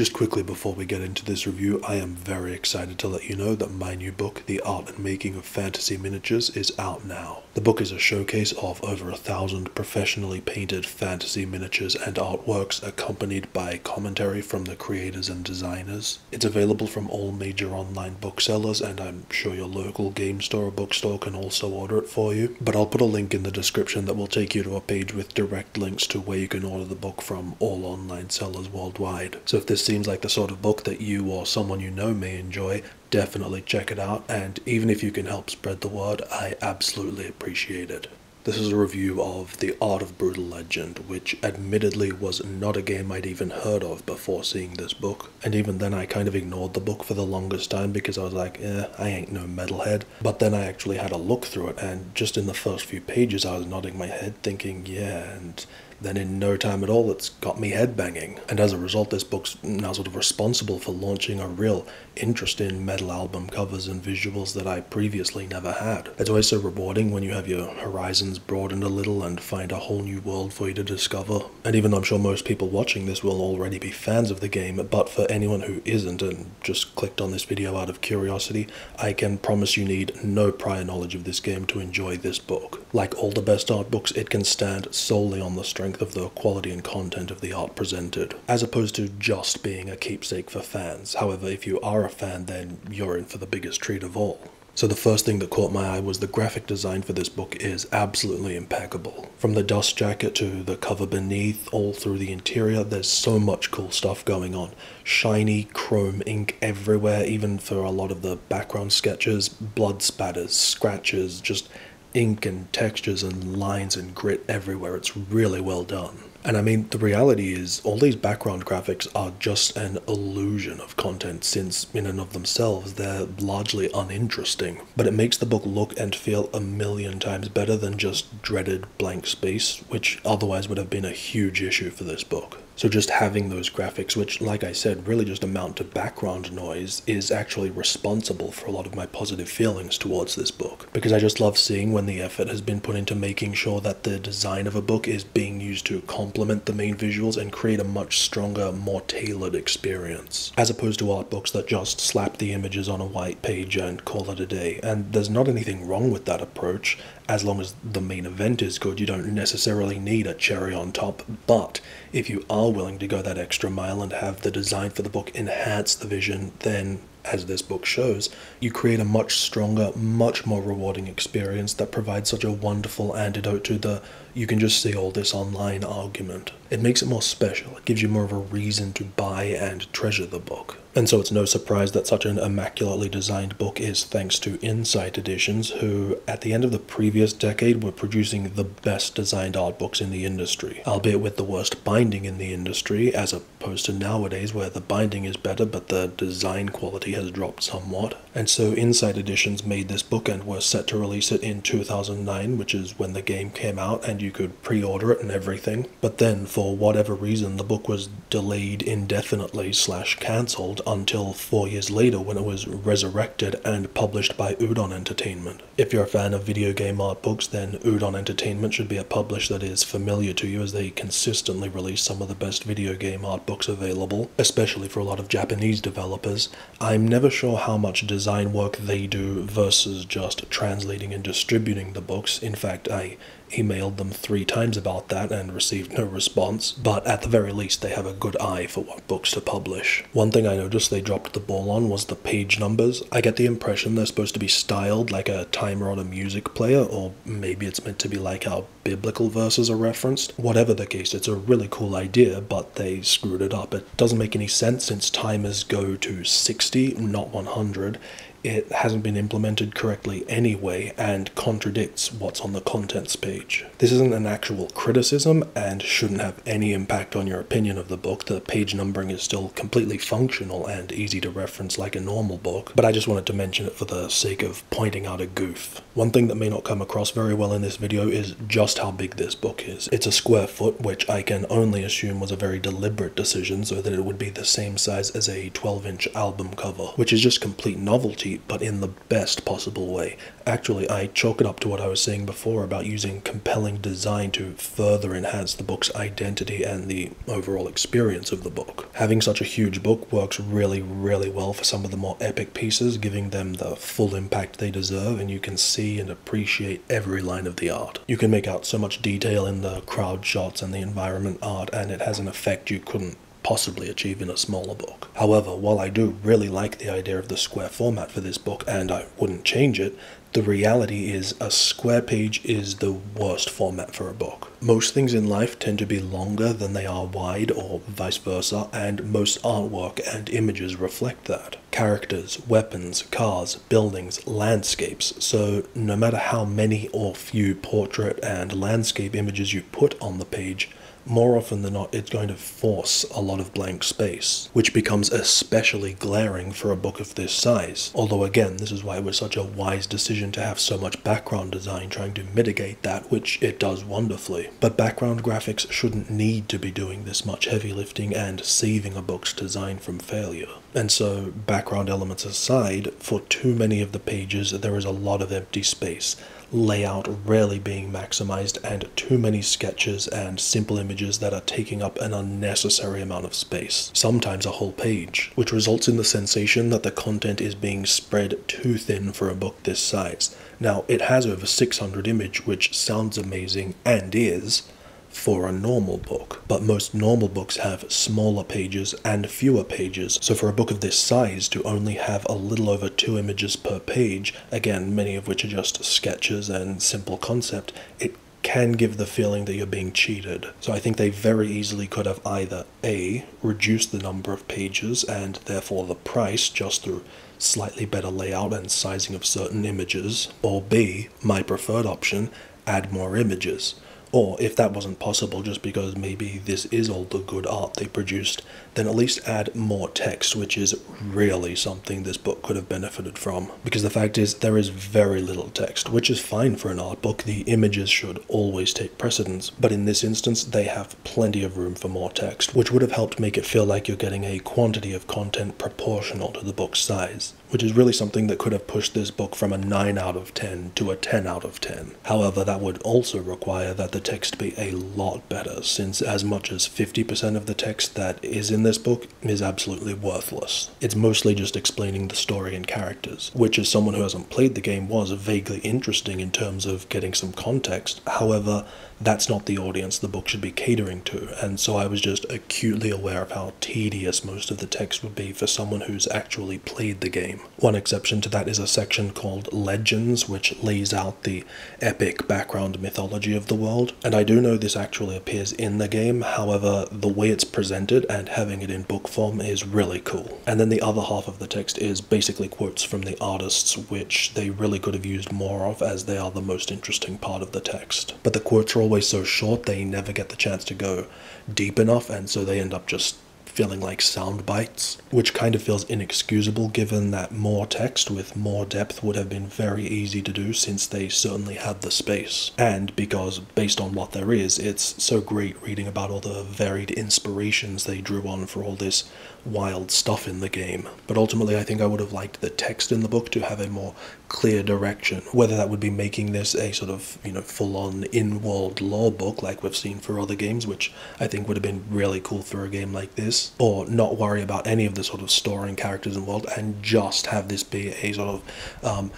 Just quickly before we get into this review, I am very excited to let you know that my new book, The Art and Making of Fantasy Miniatures, is out now. The book is a showcase of over a thousand professionally painted fantasy miniatures and artworks accompanied by commentary from the creators and designers. It's available from all major online booksellers and I'm sure your local game store or bookstore can also order it for you. But I'll put a link in the description that will take you to a page with direct links to where you can order the book from all online sellers worldwide. So if this seems like the sort of book that you or someone you know may enjoy, definitely check it out. And even if you can help spread the word, I absolutely appreciate it. This is a review of The Art of Brutal Legend, which admittedly was not a game I'd even heard of before seeing this book. And even then, I kind of ignored the book for the longest time because I was like, eh, I ain't no metalhead. But then I actually had a look through it, and just in the first few pages, I was nodding my head, thinking, yeah, and then in no time at all it's got me headbanging. And as a result, this book's now sort of responsible for launching a real interest in metal album covers and visuals that I previously never had. It's always so rewarding when you have your horizons broadened a little and find a whole new world for you to discover. And even though I'm sure most people watching this will already be fans of the game, but for anyone who isn't and just clicked on this video out of curiosity, I can promise you need no prior knowledge of this game to enjoy this book. Like all the best art books, it can stand solely on the strength strength of the quality and content of the art presented, as opposed to just being a keepsake for fans. However, if you are a fan, then you're in for the biggest treat of all. So the first thing that caught my eye was the graphic design for this book is absolutely impeccable. From the dust jacket to the cover beneath, all through the interior, there's so much cool stuff going on. Shiny chrome ink everywhere, even for a lot of the background sketches, blood spatters, scratches, just ink and textures and lines and grit everywhere. It's really well done. And I mean, the reality is, all these background graphics are just an illusion of content, since in and of themselves they're largely uninteresting. But it makes the book look and feel a million times better than just dreaded blank space, which otherwise would have been a huge issue for this book. So just having those graphics, which like I said, really just amount to background noise, is actually responsible for a lot of my positive feelings towards this book. Because I just love seeing when the effort has been put into making sure that the design of a book is being used to complement the main visuals and create a much stronger, more tailored experience. As opposed to art books that just slap the images on a white page and call it a day. And there's not anything wrong with that approach, as long as the main event is good, you don't necessarily need a cherry on top. But if you are willing to go that extra mile and have the design for the book enhance the vision, then as this book shows, you create a much stronger, much more rewarding experience that provides such a wonderful antidote to the you can just see all this online argument. It makes it more special, it gives you more of a reason to buy and treasure the book. And so it's no surprise that such an immaculately designed book is thanks to Insight Editions, who at the end of the previous decade were producing the best designed art books in the industry, albeit with the worst binding in the industry, as opposed to nowadays where the binding is better but the design quality has dropped somewhat. And so Insight Editions made this book and was set to release it in 2009, which is when the game came out, and you could pre-order it and everything. But then, for whatever reason, the book was delayed indefinitely slash cancelled until four years later when it was resurrected and published by Udon Entertainment. If you're a fan of video game art books, then Udon Entertainment should be a publisher that is familiar to you as they consistently release some of the best video game art books available, especially for a lot of Japanese developers. I'm never sure how much design work they do versus just translating and distributing the books. In fact, I emailed them three times about that and received no response, but at the very least they have a good eye for what books to publish. One thing I noticed they dropped the ball on was the page numbers. I get the impression they're supposed to be styled like a timer on a music player, or maybe it's meant to be like how biblical verses are referenced. Whatever the case, it's a really cool idea, but they screwed it up. It doesn't make any sense since timers go to 60, not 100 it hasn't been implemented correctly anyway and contradicts what's on the contents page. This isn't an actual criticism and shouldn't have any impact on your opinion of the book. The page numbering is still completely functional and easy to reference like a normal book, but I just wanted to mention it for the sake of pointing out a goof. One thing that may not come across very well in this video is just how big this book is. It's a square foot, which I can only assume was a very deliberate decision so that it would be the same size as a 12 inch album cover, which is just complete novelty but in the best possible way. Actually, I chalk it up to what I was saying before about using compelling design to further enhance the book's identity and the overall experience of the book. Having such a huge book works really, really well for some of the more epic pieces, giving them the full impact they deserve, and you can see and appreciate every line of the art. You can make out so much detail in the crowd shots and the environment art, and it has an effect you couldn't possibly achieve in a smaller book. However, while I do really like the idea of the square format for this book and I wouldn't change it, the reality is a square page is the worst format for a book. Most things in life tend to be longer than they are wide or vice versa, and most artwork and images reflect that. Characters, weapons, cars, buildings, landscapes. So no matter how many or few portrait and landscape images you put on the page, more often than not, it's going to force a lot of blank space, which becomes especially glaring for a book of this size. Although, again, this is why it was such a wise decision to have so much background design trying to mitigate that, which it does wonderfully. But background graphics shouldn't need to be doing this much heavy lifting and saving a book's design from failure. And so, background elements aside, for too many of the pages, there is a lot of empty space layout rarely being maximized, and too many sketches and simple images that are taking up an unnecessary amount of space, sometimes a whole page, which results in the sensation that the content is being spread too thin for a book this size. Now, it has over 600 image, which sounds amazing and is, for a normal book, but most normal books have smaller pages and fewer pages, so for a book of this size to only have a little over two images per page, again, many of which are just sketches and simple concept, it can give the feeling that you're being cheated. So I think they very easily could have either A, reduced the number of pages and therefore the price just through slightly better layout and sizing of certain images, or B, my preferred option, add more images. Or if that wasn't possible just because maybe this is all the good art they produced, then at least add more text, which is really something this book could have benefited from. Because the fact is, there is very little text, which is fine for an art book. The images should always take precedence, but in this instance, they have plenty of room for more text, which would have helped make it feel like you're getting a quantity of content proportional to the book's size which is really something that could have pushed this book from a 9 out of 10 to a 10 out of 10. However, that would also require that the text be a lot better, since as much as 50% of the text that is in this book is absolutely worthless. It's mostly just explaining the story and characters, which as someone who hasn't played the game was vaguely interesting in terms of getting some context. However, that's not the audience the book should be catering to, and so I was just acutely aware of how tedious most of the text would be for someone who's actually played the game. One exception to that is a section called Legends, which lays out the epic background mythology of the world, and I do know this actually appears in the game, however, the way it's presented and having it in book form is really cool. And then the other half of the text is basically quotes from the artists, which they really could have used more of as they are the most interesting part of the text. But the quotes are always so short they never get the chance to go deep enough and so they end up just feeling like sound bites, which kind of feels inexcusable given that more text with more depth would have been very easy to do since they certainly had the space. And because, based on what there is, it's so great reading about all the varied inspirations they drew on for all this wild stuff in the game. But ultimately, I think I would have liked the text in the book to have a more clear direction. Whether that would be making this a sort of, you know, full on in world lore book like we've seen for other games, which I think would have been really cool for a game like this, or not worry about any of the sort of story and characters involved and just have this be a sort of um,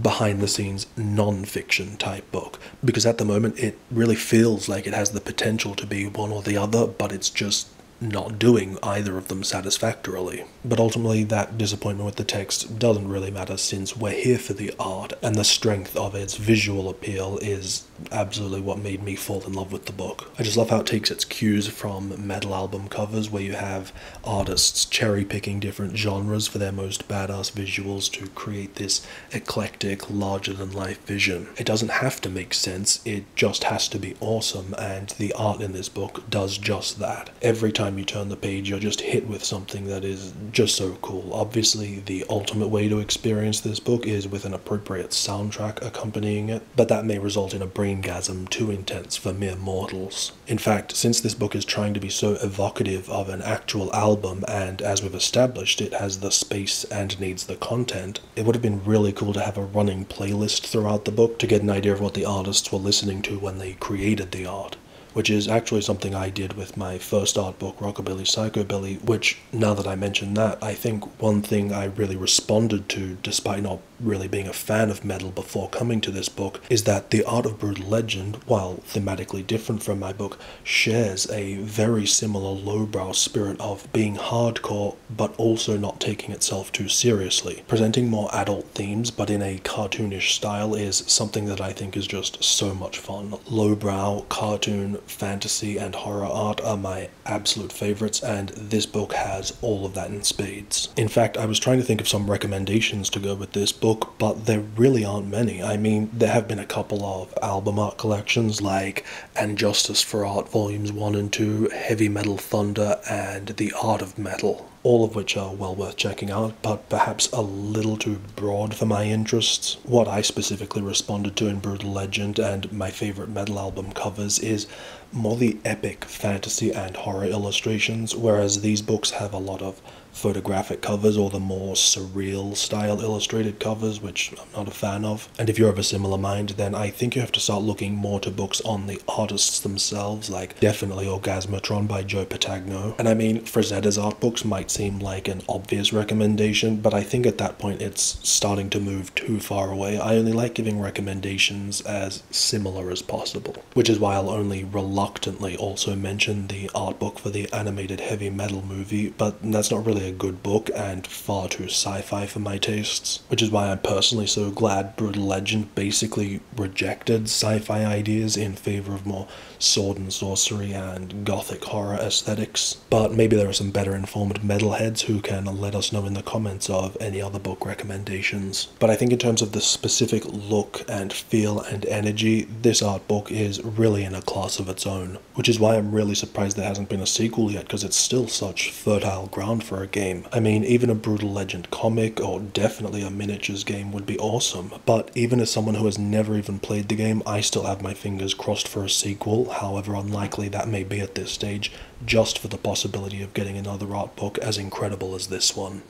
behind the scenes non-fiction type book because at the moment it really feels like it has the potential to be one or the other but it's just not doing either of them satisfactorily. But ultimately, that disappointment with the text doesn't really matter since we're here for the art, and the strength of its visual appeal is absolutely what made me fall in love with the book. I just love how it takes its cues from metal album covers, where you have artists cherry picking different genres for their most badass visuals to create this eclectic, larger than life vision. It doesn't have to make sense, it just has to be awesome, and the art in this book does just that. Every time time you turn the page, you're just hit with something that is just so cool. Obviously, the ultimate way to experience this book is with an appropriate soundtrack accompanying it, but that may result in a braingasm too intense for mere mortals. In fact, since this book is trying to be so evocative of an actual album, and as we've established, it has the space and needs the content, it would have been really cool to have a running playlist throughout the book to get an idea of what the artists were listening to when they created the art which is actually something I did with my first art book, Rockabilly Psychobilly, which, now that I mention that, I think one thing I really responded to, despite not really being a fan of metal before coming to this book, is that The Art of Brutal Legend, while thematically different from my book, shares a very similar lowbrow spirit of being hardcore, but also not taking itself too seriously. Presenting more adult themes, but in a cartoonish style, is something that I think is just so much fun. Lowbrow, cartoon, fantasy, and horror art are my absolute favorites, and this book has all of that in spades. In fact, I was trying to think of some recommendations to go with this book, but there really aren't many. I mean, there have been a couple of album art collections like And Justice for Art Volumes 1 and 2, Heavy Metal Thunder, and The Art of Metal all of which are well worth checking out, but perhaps a little too broad for my interests. What I specifically responded to in Brutal Legend and my favorite metal album covers is more the epic fantasy and horror illustrations, whereas these books have a lot of photographic covers or the more surreal style illustrated covers, which I'm not a fan of. And if you're of a similar mind, then I think you have to start looking more to books on the artists themselves, like definitely Orgasmatron by Joe Petagno. And I mean, Frazetta's art books might seem like an obvious recommendation, but I think at that point it's starting to move too far away. I only like giving recommendations as similar as possible, which is why I'll only reluctantly also mention the art book for the animated heavy metal movie, but that's not really a good book and far too sci-fi for my tastes, which is why I'm personally so glad Brutal Legend basically rejected sci-fi ideas in favor of more sword and sorcery and gothic horror aesthetics. But maybe there are some better informed metalheads who can let us know in the comments of any other book recommendations. But I think in terms of the specific look and feel and energy, this art book is really in a class of its own, which is why I'm really surprised there hasn't been a sequel yet because it's still such fertile ground for a game. I mean, even a Brutal Legend comic or definitely a miniatures game would be awesome, but even as someone who has never even played the game, I still have my fingers crossed for a sequel, however unlikely that may be at this stage, just for the possibility of getting another art book as incredible as this one.